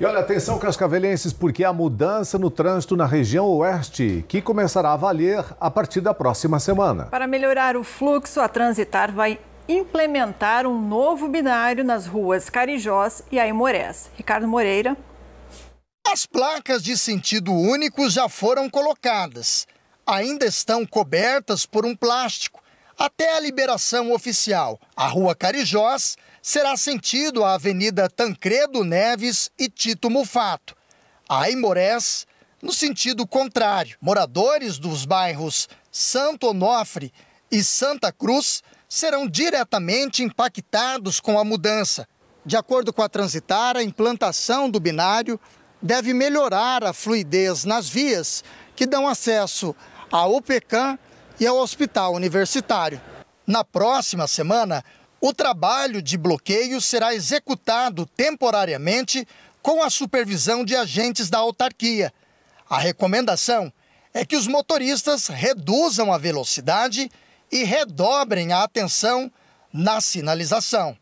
E olha, atenção, cascavelenses, porque há mudança no trânsito na região oeste, que começará a valer a partir da próxima semana. Para melhorar o fluxo, a Transitar vai implementar um novo binário nas ruas Carijós e Aimorés. Ricardo Moreira. As placas de sentido único já foram colocadas. Ainda estão cobertas por um plástico até a liberação oficial. A Rua Carijós será sentido a Avenida Tancredo Neves e Tito Mufato. A Aimorés, no sentido contrário. Moradores dos bairros Santo Onofre e Santa Cruz serão diretamente impactados com a mudança. De acordo com a Transitar, a implantação do binário deve melhorar a fluidez nas vias que dão acesso ao UPCAM e ao Hospital Universitário. Na próxima semana, o trabalho de bloqueio será executado temporariamente com a supervisão de agentes da autarquia. A recomendação é que os motoristas reduzam a velocidade e redobrem a atenção na sinalização.